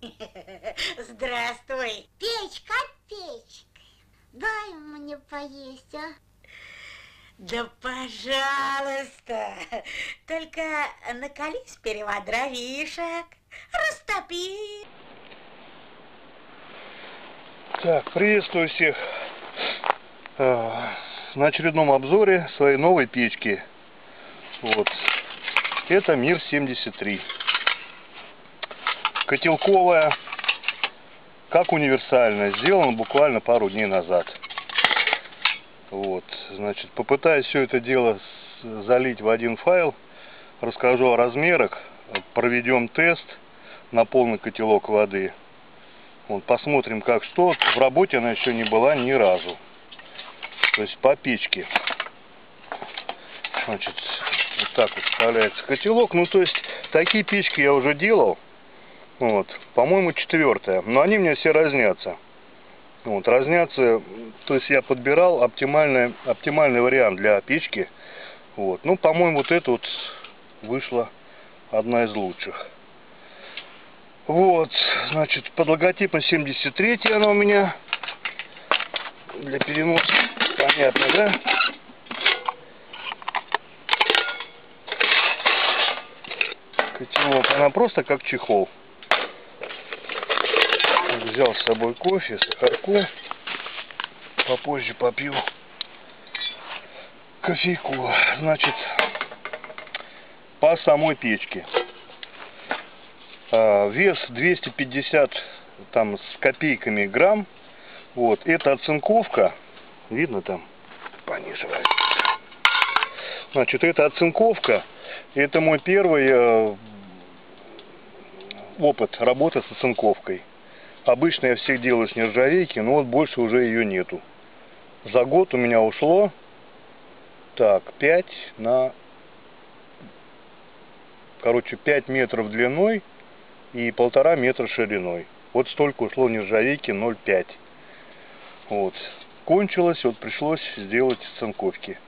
Здравствуй. Печка, печка, дай мне поесть, а? Да пожалуйста. Только накались перева дровишек, растопи. Так, приветствую всех э, на очередном обзоре своей новой печки. Вот. Это Мир 73. Котелковая, как универсальная, сделана буквально пару дней назад. Вот, значит, попытаюсь все это дело залить в один файл, расскажу о размерах, проведем тест на полный котелок воды. Вот, посмотрим как что. В работе она еще не была ни разу. То есть по печке. Значит, вот так вот вставляется котелок. Ну, то есть, такие печки я уже делал. Вот, по-моему, четвертая. Но они мне все разнятся. Вот, разнятся, то есть я подбирал оптимальный, оптимальный вариант для печки. Вот, ну, по-моему, вот эта вот вышла одна из лучших. Вот, значит, под логотипом 73 она у меня. Для переноса, понятно, да? Котелок, она просто как чехол взял с собой кофе, сахарку. Попозже попью кофейку. Значит, по самой печке. А, вес 250 там с копейками грамм. Вот, это оцинковка. Видно там? Пониже. Значит, это оцинковка. Это мой первый э, опыт работы с оцинковкой. Обычно я всех делаю с нержавейки, но вот больше уже ее нету. За год у меня ушло, так, 5 на, короче, 5 метров длиной и полтора метра шириной. Вот столько ушло нержавейки 0,5. Вот. Кончилось, вот пришлось сделать цинковки.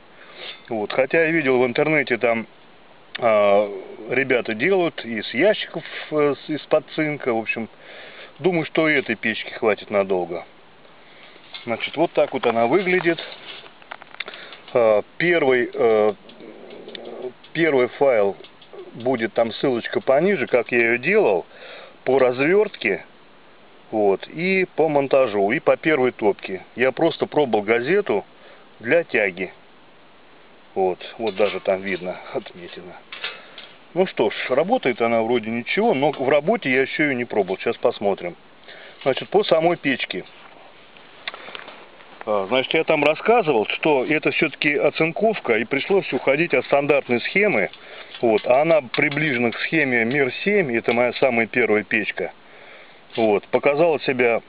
Вот. Хотя я видел в интернете там э, ребята делают из ящиков э, из-под цинка, в общем, Думаю, что и этой печки хватит надолго. Значит, вот так вот она выглядит. А, первый, э, первый файл будет там ссылочка пониже, как я ее делал, по развертке, вот, и по монтажу, и по первой топке. Я просто пробовал газету для тяги. Вот, вот даже там видно, отметина. Ну что ж, работает она вроде ничего, но в работе я еще ее не пробовал. Сейчас посмотрим. Значит, по самой печке. А, значит, я там рассказывал, что это все-таки оцинковка, и пришлось уходить от стандартной схемы. Вот, а она приближена к схеме МИР-7, это моя самая первая печка. Вот, показала себя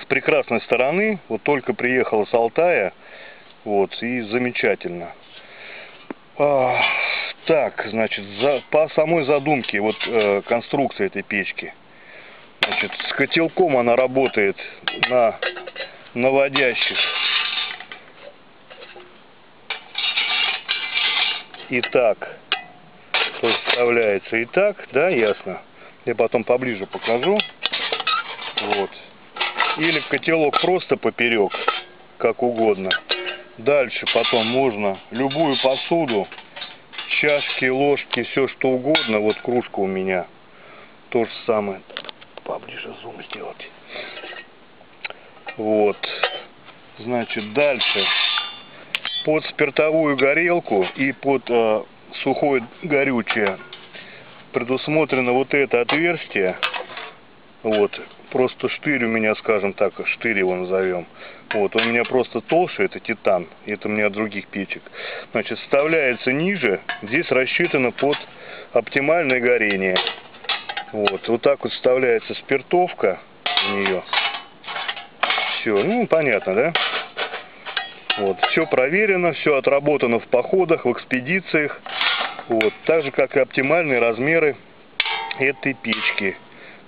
с прекрасной стороны, вот только приехала с Алтая, вот, и замечательно. Так, значит, за, по самой задумке, вот э, конструкции этой печки. Значит, с котелком она работает на наводящих. И так. Вставляется и так, да, ясно. Я потом поближе покажу. Вот. Или котелок просто поперек, как угодно. Дальше потом можно любую посуду чашки, ложки, все что угодно. Вот кружка у меня. То же самое. Поближе зум сделать. Вот. Значит, дальше. Под спиртовую горелку и под э, сухое горючее предусмотрено вот это отверстие. Вот. Просто штырь у меня, скажем так, штырь его назовем. Вот, он у меня просто толще, это титан, это мне от других печек. Значит, вставляется ниже, здесь рассчитано под оптимальное горение. Вот, вот так вот вставляется спиртовка в нее. Все, ну, понятно, да? Вот, все проверено, все отработано в походах, в экспедициях. Вот, так же, как и оптимальные размеры этой печки,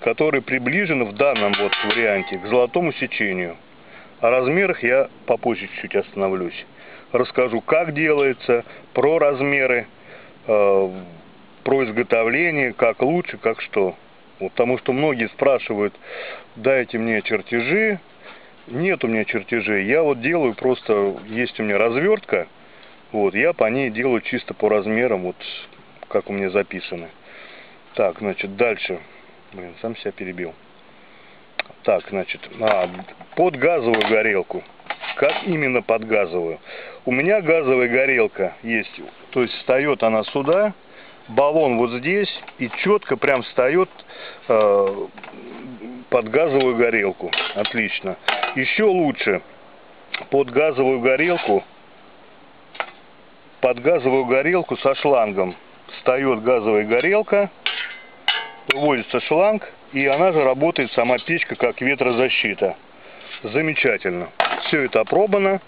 которые приближены в данном вот варианте к золотому сечению. О размерах я попозже чуть-чуть остановлюсь. Расскажу, как делается, про размеры, э, про изготовление, как лучше, как что. Потому что многие спрашивают, дайте мне чертежи. Нет у меня чертежей. Я вот делаю просто, есть у меня развертка. Вот, я по ней делаю чисто по размерам, вот как у меня записаны. Так, значит, дальше. Блин, сам себя перебил. Так, значит, а, под газовую горелку. Как именно под газовую? У меня газовая горелка есть, то есть встает она сюда, баллон вот здесь и четко прям встает э, под газовую горелку. Отлично. Еще лучше под газовую горелку, под газовую горелку со шлангом встает газовая горелка, выводится шланг, и она же работает сама печка как ветрозащита. Замечательно. Все это опробано.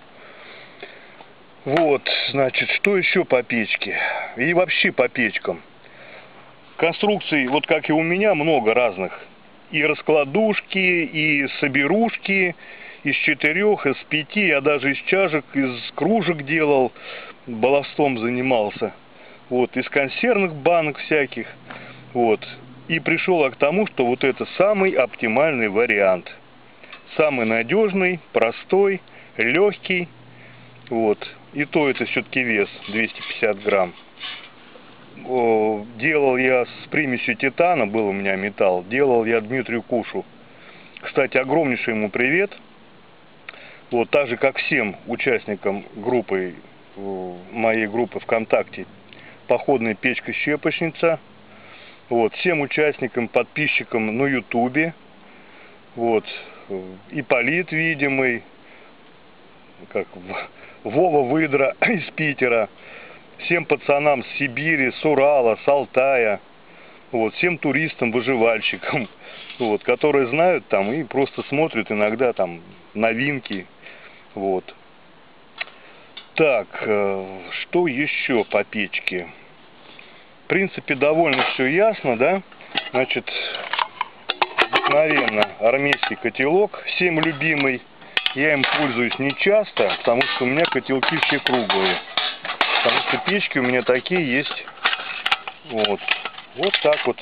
Вот, значит, что еще по печке? И вообще по печкам. Конструкций, вот как и у меня, много разных. И раскладушки, и соберушки, из четырех, из пяти, я даже из чашек, из кружек делал, баловством занимался. Вот, из консервных банок всяких. Вот. И пришел я к тому, что вот это самый оптимальный вариант. Самый надежный, простой, легкий. Вот. И то это все-таки вес 250 грамм. Делал я с примесью титана, был у меня металл. Делал я Дмитрию Кушу. Кстати, огромнейший ему привет. Вот так же, как всем участникам группы, моей группы ВКонтакте, походная печка-щепочница. Вот, всем участникам, подписчикам на Ютубе. Вот, и Полит видимый, как Вова Выдра из Питера, всем пацанам с Сибири, с Урала, с Алтая, вот, всем туристам, выживальщикам, вот, которые знают там и просто смотрят иногда там новинки, вот. Так, э, что еще по печке? Принципе, довольно все ясно, да? Значит, обыкновенно армейский котелок, всем любимый. Я им пользуюсь не часто, потому что у меня котелки все круглые. Потому что печки у меня такие есть. Вот. Вот так вот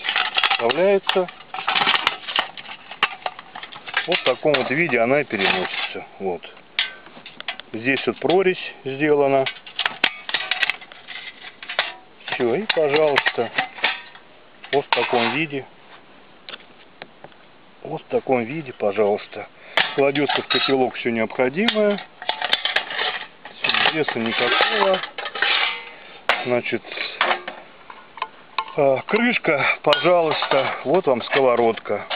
вставляется. Вот в таком вот виде она и переносится. Вот. Здесь вот прорезь сделана. Все, и пожалуйста, вот в таком виде. Вот в таком виде, пожалуйста кладется в котелок все необходимое. Веса никакого. Значит, а, крышка, пожалуйста. Вот вам сковородка.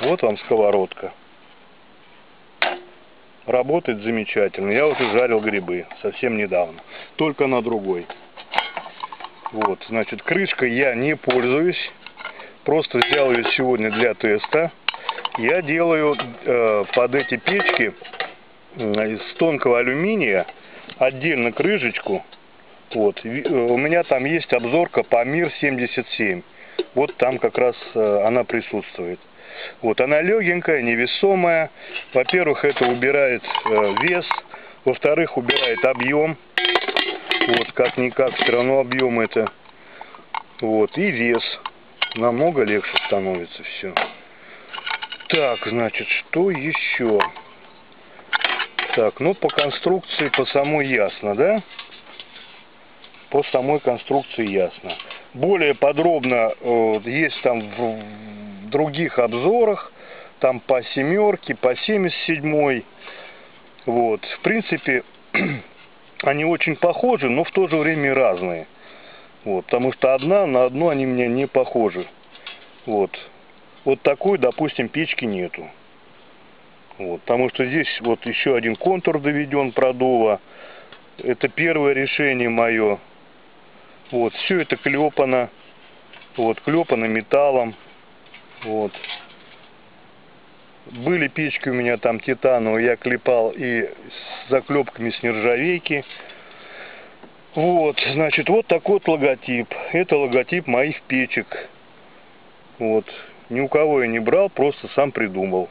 Вот вам сковородка. Работает замечательно. Я уже жарил грибы совсем недавно. Только на другой. Вот, значит, крышкой я не пользуюсь. Просто взял ее сегодня для теста. Я делаю э, под эти печки э, из тонкого алюминия отдельно крышечку. Вот. Э, у меня там есть обзорка по МИР 77. Вот там как раз э, она присутствует. Вот она легенькая, невесомая. Во-первых, это убирает э, вес. Во-вторых, убирает объем. Вот, как-никак, все равно объем это. Вот, и вес. Намного легче становится все. Так, значит, что еще? Так, ну по конструкции по самой ясно, да? По самой конструкции ясно. Более подробно э, есть там в, других обзорах, там по семерке, по 77. Вот, в принципе, они очень похожи, но в то же время разные. Вот, потому что одна на одну они мне не похожи. Вот, вот такой, допустим, печки нету. Вот, потому что здесь вот еще один контур доведен продува. Это первое решение мое. Вот, все это клепано. Вот, клепано металлом. Вот. Были печки у меня там титановые, я клепал и с заклепками с нержавейки. Вот, значит, вот такой вот логотип. Это логотип моих печек. Вот, ни у кого я не брал, просто сам придумал.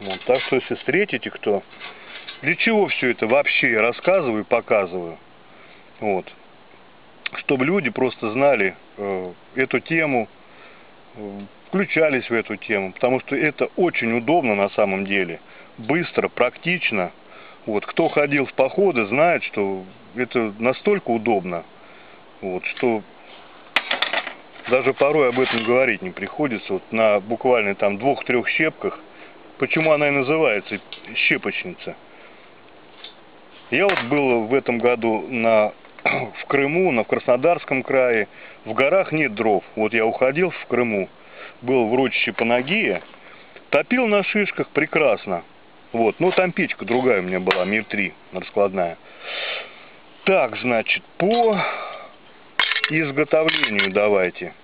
Вот, так что, если встретите кто, для чего все это вообще я рассказываю показываю. Вот. чтобы люди просто знали э, эту тему, включались в эту тему, потому что это очень удобно на самом деле, быстро, практично. Вот, кто ходил в походы, знает, что это настолько удобно, вот, что даже порой об этом говорить не приходится. Вот на буквально там двух-трех щепках, почему она и называется щепочница. Я вот был в этом году на, в Крыму, на Краснодарском крае. В горах нет дров. Вот я уходил в Крыму, был в рочище Панагия, топил на шишках прекрасно. Вот, ну там печка другая у меня была, мир 3, раскладная. Так, значит, по изготовлению давайте.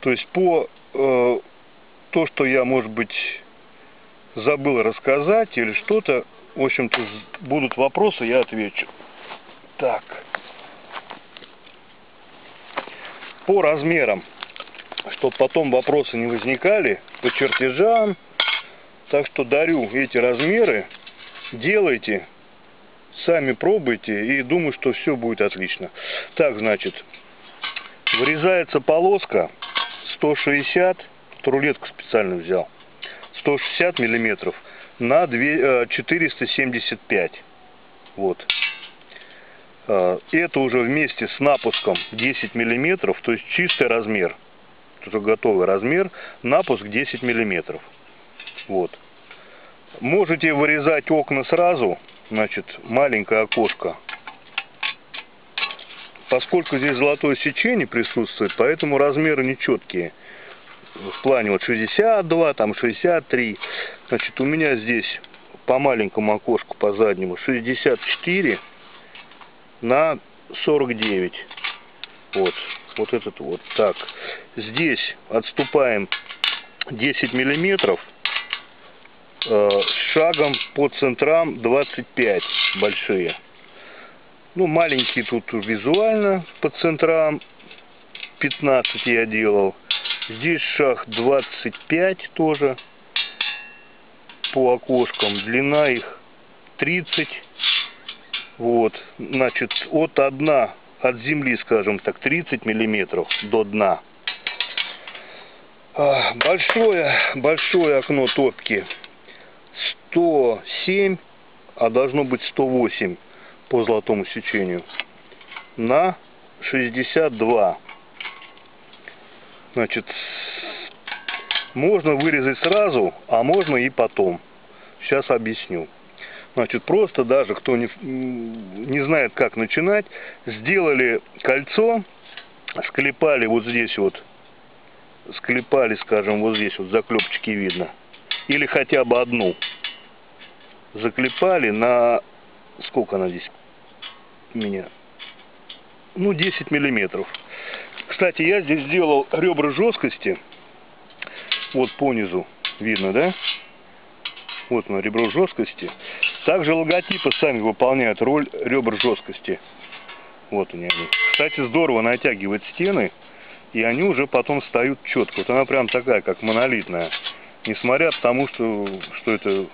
То есть по э, то, что я, может быть, забыл рассказать или что-то, в общем-то, будут вопросы, я отвечу. Так. По размерам, чтобы потом вопросы не возникали, по чертежам. Так что дарю эти размеры, делайте, сами пробуйте и думаю, что все будет отлично. Так, значит, вырезается полоска 160, рулетку специально взял, 160 миллиметров на 2, 475. Э, вот. Э, это уже вместе с напуском 10 миллиметров, то есть чистый размер. Уже готовый размер, напуск 10 миллиметров. Вот. Можете вырезать окна сразу, значит, маленькое окошко. Поскольку здесь золотое сечение присутствует, поэтому размеры нечеткие в плане вот 62, там 63. Значит, у меня здесь по маленькому окошку по заднему 64 на 49. Вот, вот этот вот так. Здесь отступаем 10 миллиметров э, шагом по центрам 25 большие. Ну, маленькие тут визуально по центрам 15 я делал. Здесь шаг 25 тоже по окошкам. Длина их 30. Вот, значит, от дна, от земли, скажем так, 30 миллиметров до дна. А, большое, большое окно топки 107, а должно быть 108 по золотому сечению на 62. Значит, можно вырезать сразу, а можно и потом. Сейчас объясню. Значит, просто даже кто не, не знает, как начинать, сделали кольцо, склепали вот здесь вот, склепали, скажем, вот здесь вот заклепочки видно, или хотя бы одну, заклепали на, сколько она здесь у меня, ну 10 миллиметров. Кстати, я здесь сделал ребра жесткости. Вот по низу видно, да? Вот на ребро жесткости. Также логотипы сами выполняют роль ребр жесткости. Вот они они. Кстати, здорово натягивает стены, и они уже потом встают четко. Вот она прям такая, как монолитная. Несмотря тому, что, что это,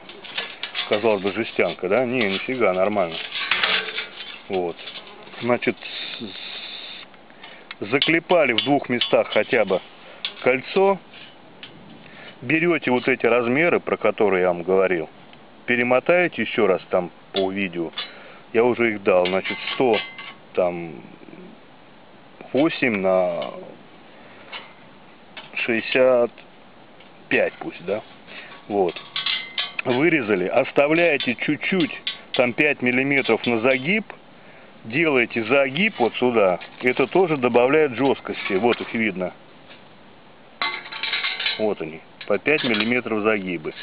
казалось бы, жестянка, да? Не, нифига, нормально. Вот. Значит, заклепали в двух местах хотя бы кольцо, берете вот эти размеры, про которые я вам говорил, перемотаете еще раз там по видео, я уже их дал, значит 100 там 8 на 65 пусть, да, вот, вырезали, оставляете чуть-чуть, там 5 миллиметров на загиб, делаете загиб вот сюда, это тоже добавляет жесткости. Вот их видно. Вот они, по 5 миллиметров загибы.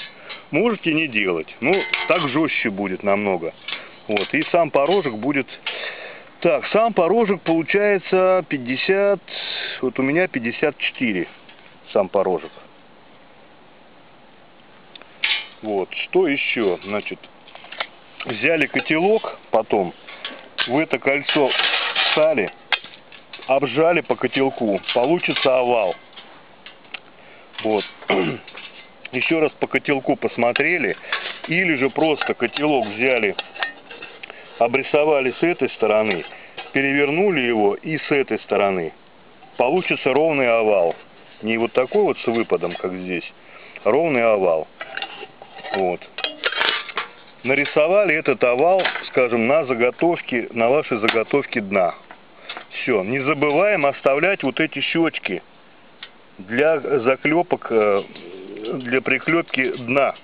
Можете не делать, ну так жестче будет намного. Вот, и сам порожек будет... Так, сам порожек получается 50, вот у меня 54 сам порожек. Вот, что еще? Значит, взяли котелок потом, в это кольцо стали, обжали по котелку, получится овал. Вот. Еще раз по котелку посмотрели, или же просто котелок взяли, обрисовали с этой стороны перевернули его и с этой стороны. Получится ровный овал. Не вот такой вот с выпадом, как здесь. Ровный овал. Вот. Нарисовали этот овал, скажем, на заготовке, на вашей заготовке дна. Все. Не забываем оставлять вот эти щечки для заклепок, э, для приклепки дна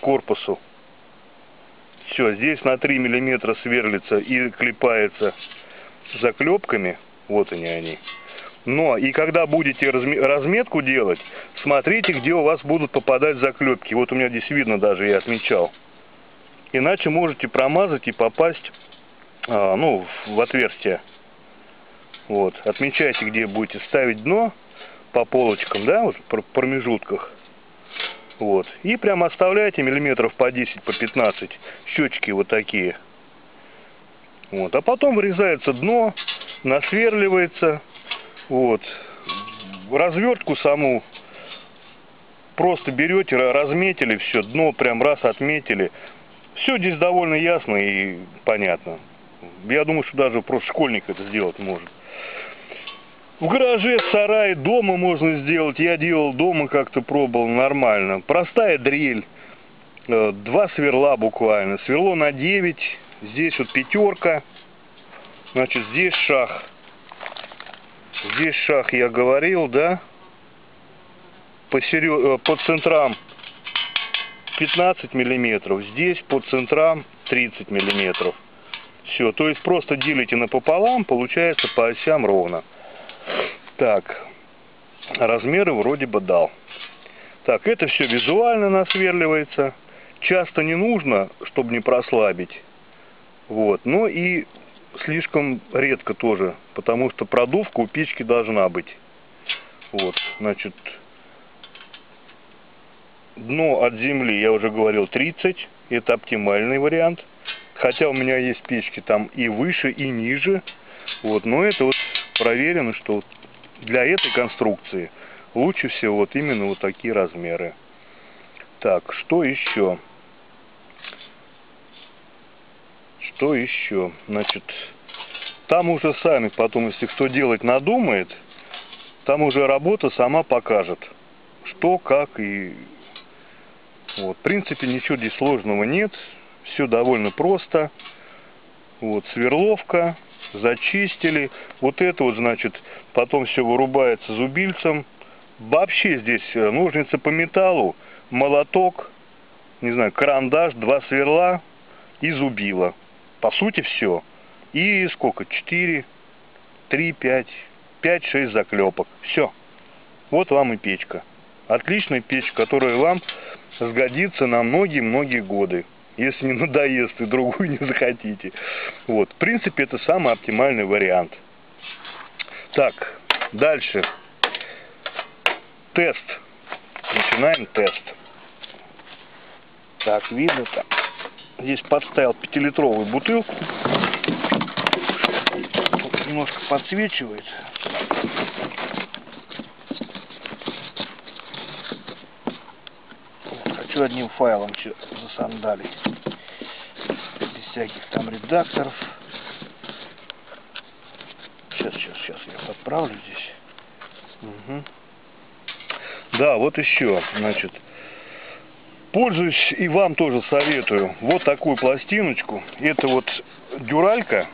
корпусу. Все, здесь на 3 миллиметра сверлится и клепается заклепками. Вот они они. Но и когда будете разметку делать, смотрите, где у вас будут попадать заклепки. Вот у меня здесь видно даже, я отмечал. Иначе можете промазать и попасть а, ну, в отверстие. Вот. Отмечайте, где будете ставить дно по полочкам, да, вот в промежутках. Вот. И прямо оставляйте миллиметров по 10, по 15 щечки вот такие. Вот. А потом вырезается дно, насверливается. Вот. Развертку саму просто берете, разметили все, дно прям раз отметили. Все здесь довольно ясно и понятно. Я думаю, что даже просто школьник это сделать может. В гараже, сарае, дома можно сделать. Я делал дома, как-то пробовал нормально. Простая дрель. Э, два сверла буквально. Сверло на 9. Здесь вот пятерка. Значит, здесь шаг. Здесь шаг я говорил, да? По, серё... Э, по центрам 15 миллиметров. Здесь по центрам 30 миллиметров. Все, то есть просто делите напополам, получается по осям ровно. Так, размеры вроде бы дал. Так, это все визуально насверливается. Часто не нужно, чтобы не прослабить. Вот, но и слишком редко тоже, потому что продувка у печки должна быть. Вот, значит, дно от земли, я уже говорил, 30. Это оптимальный вариант. Хотя у меня есть печки там и выше, и ниже. Вот, но это вот проверено, что для этой конструкции лучше всего вот именно вот такие размеры. Так, что еще? Что еще? Значит, там уже сами потом, если кто делать надумает, там уже работа сама покажет, что, как и вот, в принципе, ничего здесь сложного нет. Все довольно просто. Вот, сверловка, зачистили. Вот это вот, значит, потом все вырубается зубильцем. Вообще здесь э, ножницы по металлу, молоток, не знаю, карандаш, два сверла и зубило. По сути, все. И сколько? 4, 3, 5, 5, 6 заклепок. Все. Вот вам и печка. Отличная печь, которая вам сгодится на многие-многие годы. Если не надоест и другую не захотите. Вот. В принципе, это самый оптимальный вариант. Так, дальше. Тест. Начинаем тест. Так, видно там. Здесь подставил пятилитровую бутылку. немножко подсвечивает. Хочу одним файлом засандалить. Без всяких там редакторов. Сейчас, сейчас, сейчас я подправлю здесь. Угу. Да, вот еще, значит, пользуюсь и вам тоже советую. Вот такую пластиночку. Это вот дюралька.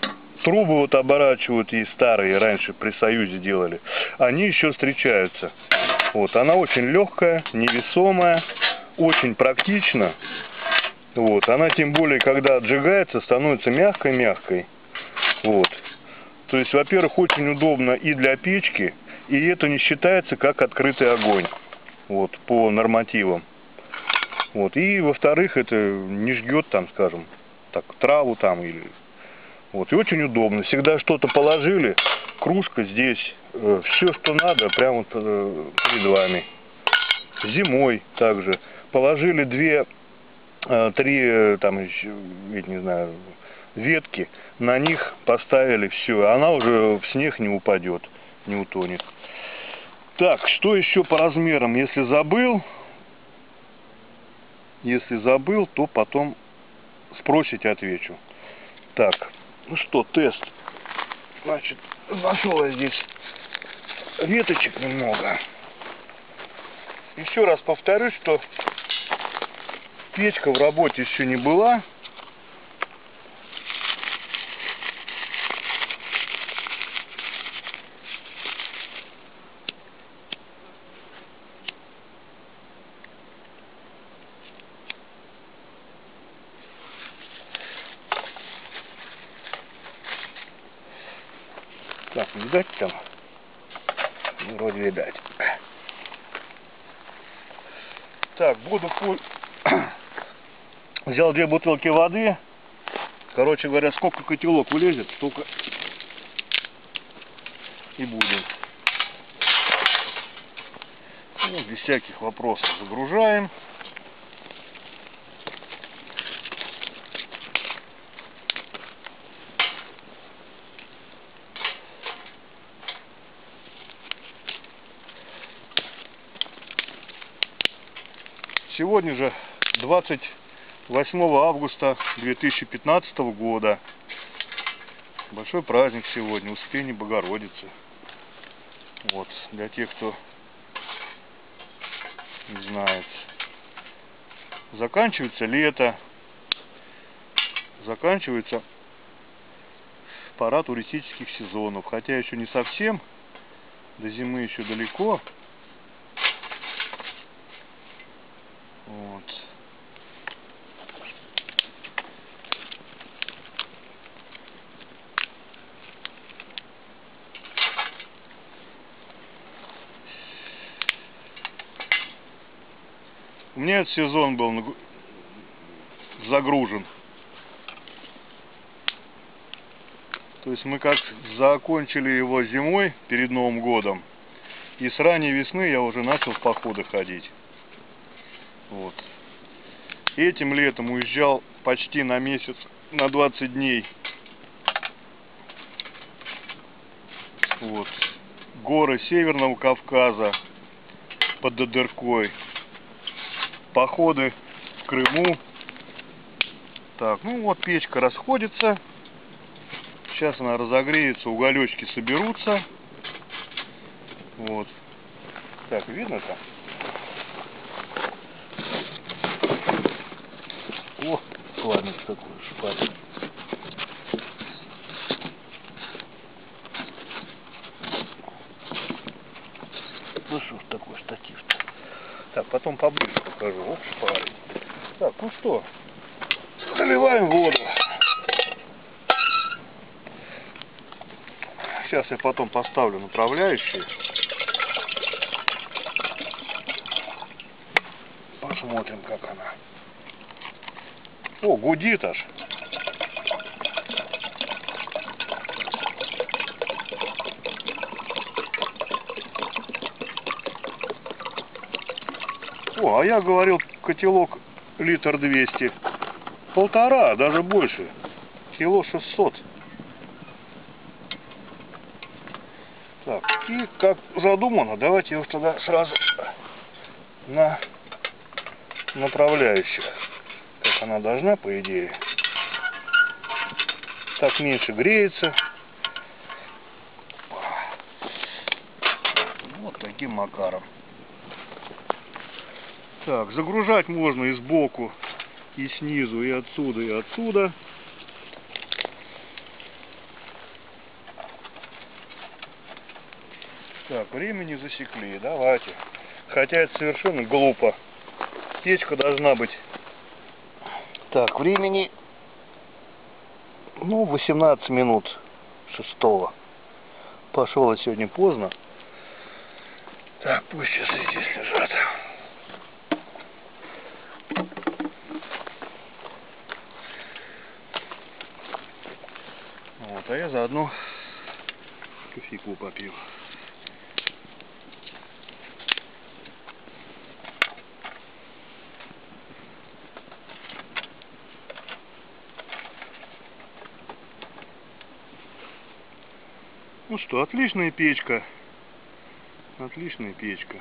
Трубы вот оборачивают и старые раньше при Союзе делали. Они еще встречаются. Вот, она очень легкая, невесомая очень практично. Вот. Она тем более, когда отжигается, становится мягкой-мягкой. Вот. То есть, во-первых, очень удобно и для печки, и это не считается как открытый огонь. Вот, по нормативам. Вот. И, во-вторых, это не жгет там, скажем, так, траву там или... Вот. И очень удобно. Всегда что-то положили, кружка здесь, э, все, что надо, прямо вот, э, перед вами. Зимой также положили две, три, э, там, еще, не знаю, ветки, на них поставили все, она уже в снег не упадет, не утонет. Так, что еще по размерам? Если забыл, если забыл, то потом спросите, отвечу. Так, ну что, тест. Значит, нашел я здесь веточек немного. Еще раз повторюсь, что печка в работе еще не была. Так, видать там? Ну, вроде видать. Так, буду пу- Взял две бутылки воды. Короче говоря, сколько котелок влезет, столько и будем. Ну, без всяких вопросов загружаем. Сегодня же 28 августа 2015 года. Большой праздник сегодня, Успение Богородицы. Вот, для тех, кто не знает. Заканчивается лето. Заканчивается пора туристических сезонов. Хотя еще не совсем. До зимы еще далеко. Вот. У меня этот сезон был загружен. То есть мы как закончили его зимой перед Новым годом. И с ранней весны я уже начал в походы ходить. Вот. Этим летом уезжал почти на месяц, на 20 дней. Вот. Горы Северного Кавказа под Додыркой. Походы в Крыму. Так, ну вот печка расходится. Сейчас она разогреется, уголечки соберутся. Вот. Так, видно-то? О, пламя такой шпатель. Ну что ж такой штатив-то? Так, потом поближе покажу. Шпарик. Так, ну что, заливаем воду. Сейчас я потом поставлю направляющие. Посмотрим, как она. О, гудит аж. А я говорил, котелок литр 200. Полтора, даже больше. Кило 600. Так, и как задумано, давайте уж тогда сразу на направляющих. Как она должна, по идее. Так меньше греется. Вот таким макаром. Так, загружать можно и сбоку, и снизу, и отсюда, и отсюда. Так, времени засекли, давайте. Хотя это совершенно глупо. Печка должна быть. Так, времени, ну, 18 минут шестого. Пошел сегодня поздно. Так, пусть часы здесь лежат. Вот, а я заодно кофейку попью. Ну что, отличная печка. Отличная печка.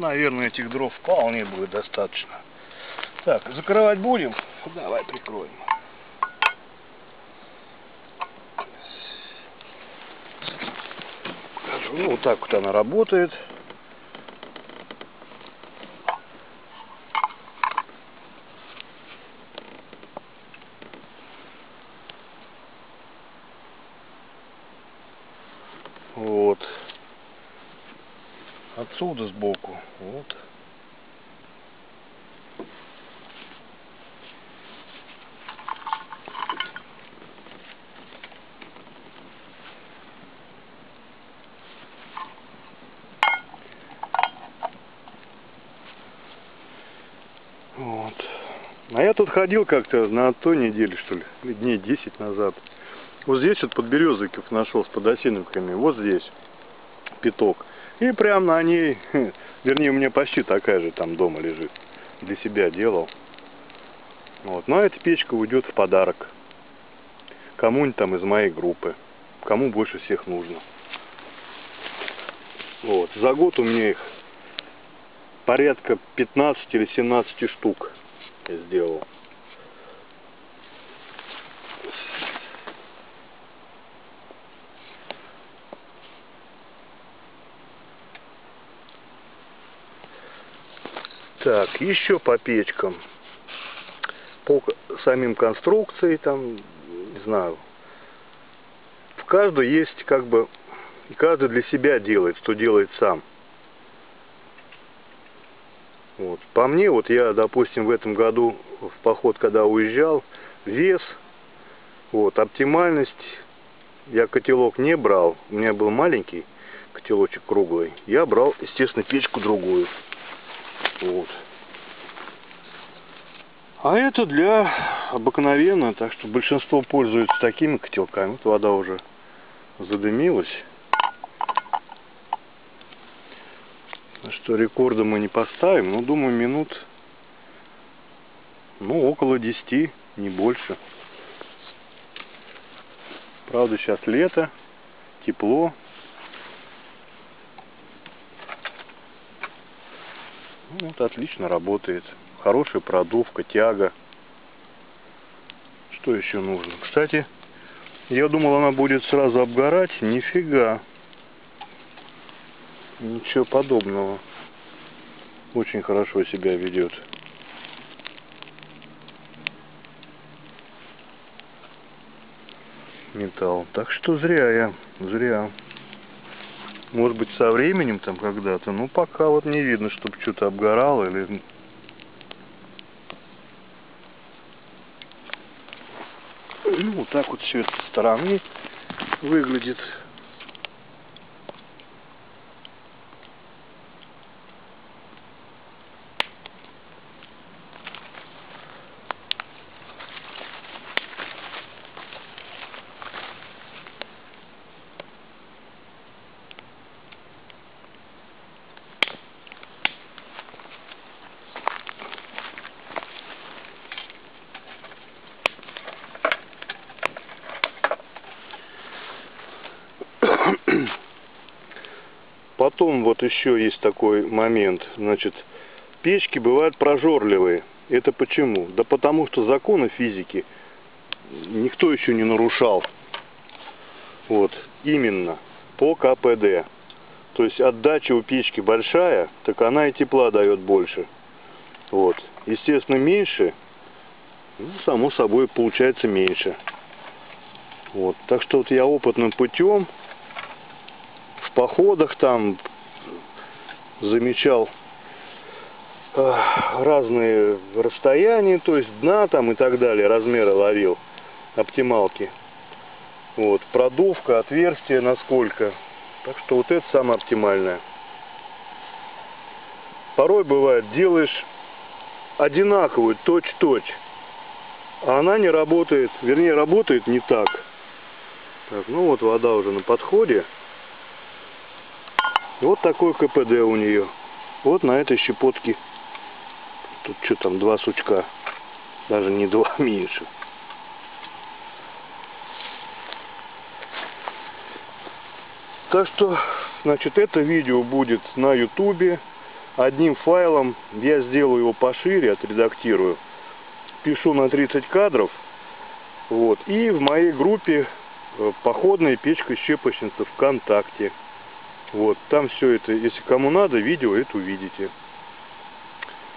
Наверное, этих дров вполне будет достаточно. Так, закрывать будем? Давай прикроем. Покажу. Ну, вот так вот она работает. Вот. Отсюда сбоку. Вот. Вот. А я тут ходил как-то на той неделе, что ли, дней 10 назад. Вот здесь вот под березовиков нашел с подосиновками. Вот здесь пяток. И прям на ней, вернее, у меня почти такая же там дома лежит. Для себя делал. Вот. Но эта печка уйдет в подарок. Кому-нибудь там из моей группы. Кому больше всех нужно. Вот. За год у меня их порядка 15 или 17 штук я сделал. Так, еще по печкам. По самим конструкции, там, не знаю. В каждой есть как бы, каждый для себя делает, что делает сам. Вот. По мне, вот я, допустим, в этом году в поход, когда уезжал, вес, вот, оптимальность, я котелок не брал, у меня был маленький котелочек круглый, я брал, естественно, печку другую. Вот. А это для обыкновенно, так что большинство пользуются такими котелками. Вот вода уже задымилась. Что рекорда мы не поставим, но думаю минут, ну около 10, не больше. Правда сейчас лето, тепло. Ну, вот отлично работает. Хорошая продувка, тяга. Что еще нужно? Кстати, я думал, она будет сразу обгорать. Нифига. Ничего подобного. Очень хорошо себя ведет. Металл. Так что зря я. Зря. Может быть со временем там когда-то. Ну пока вот не видно, чтобы что-то обгорало или... Ну вот так вот все это со стороны выглядит. Потом вот еще есть такой момент. Значит, печки бывают прожорливые. Это почему? Да потому что законы физики никто еще не нарушал. Вот, именно по КПД. То есть отдача у печки большая, так она и тепла дает больше. Вот. Естественно, меньше, ну, само собой, получается меньше. Вот. Так что вот я опытным путем походах там замечал э, разные расстояния, то есть дна там и так далее, размеры ловил, оптималки. Вот, продувка, отверстие насколько. Так что вот это самое оптимальное. Порой бывает, делаешь одинаковую, точь-точь, а она не работает, вернее работает не так. Так, ну вот вода уже на подходе. Вот такой КПД у нее. Вот на этой щепотке. Тут что там, два сучка. Даже не два, меньше. Так что, значит, это видео будет на ютубе. одним файлом я сделаю его пошире, отредактирую. Пишу на 30 кадров. Вот. И в моей группе э, походная печка щепочница ВКонтакте. Вот, там все это, если кому надо, видео это увидите.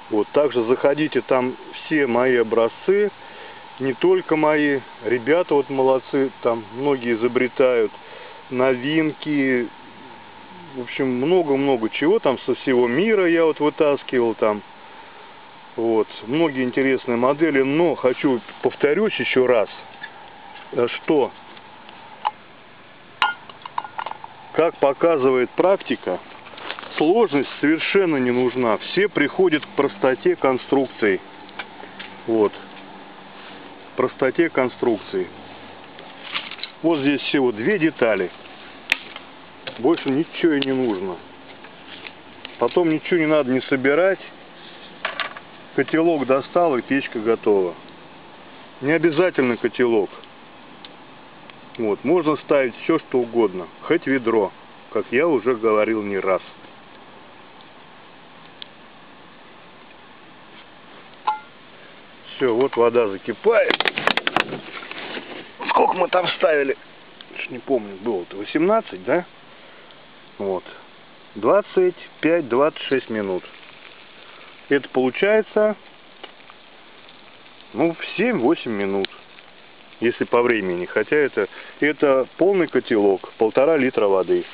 Вот, также заходите, там все мои образцы, не только мои, ребята вот молодцы, там многие изобретают новинки, в общем, много-много чего там со всего мира я вот вытаскивал там. Вот, многие интересные модели, но хочу повторюсь еще раз, э, что, как показывает практика, сложность совершенно не нужна. Все приходят к простоте конструкции. Вот, простоте конструкции. Вот здесь всего две детали. Больше ничего и не нужно. Потом ничего не надо не собирать. Котелок достал и печка готова. Не обязательно котелок. Вот, можно ставить все что угодно. Хоть ведро, как я уже говорил не раз. Все, вот вода закипает. Сколько мы там ставили? Не помню, было-то 18, да? Вот. 25-26 минут. Это получается, ну, в 7-8 минут. Если по времени. Хотя это, это полный котелок, полтора литра воды.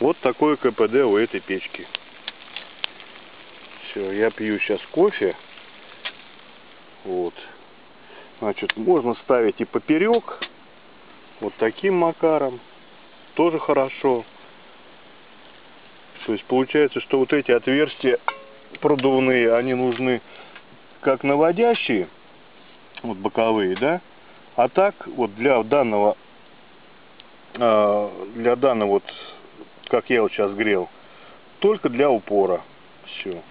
Вот такое КПД у этой печки. Все, я пью сейчас кофе. Вот. Значит, можно ставить и поперек. Вот таким макаром тоже хорошо. То есть получается, что вот эти отверстия продувные, они нужны как наводящие, вот боковые, да, а так вот для данного, а, для данного вот, как я вот сейчас грел, только для упора. Все.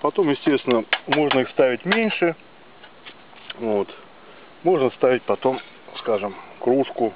Потом, естественно, можно их ставить меньше. Вот. Можно ставить потом, скажем, кружку